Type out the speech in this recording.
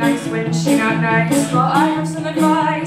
Nice when she not nice. Well, I have some advice.